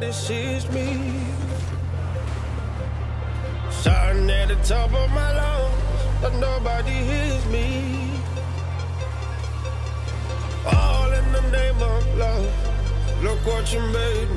nobody sees me. Shouting at the top of my lungs, but nobody hears me. All in the name of love. Look what you made.